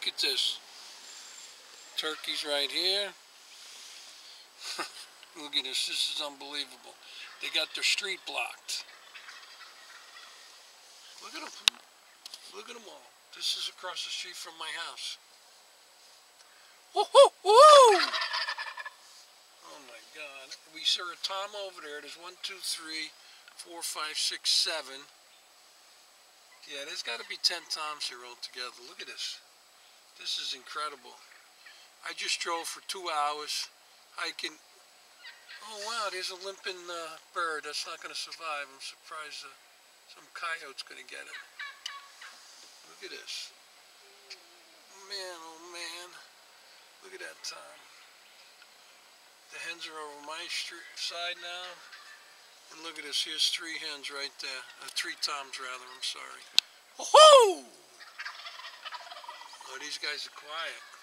Look at this. Turkeys right here. Look at this. This is unbelievable. They got their street blocked. Look at them. Look at them all. This is across the street from my house. Woo hoo! Oh my God. We saw a Tom over there. There's one, two, three, four, five, six, seven. Yeah, there's got to be ten Toms here altogether. Look at this. This is incredible. I just drove for two hours hiking. Oh wow, there's a limping uh, bird. That's not going to survive. I'm surprised uh, some coyote's going to get it. Look at this. Man, oh man. Look at that time. The hens are over my side now. And look at this. Here's three hens right there. Uh, three toms, rather. I'm sorry. Oh, oh, these guys are quiet.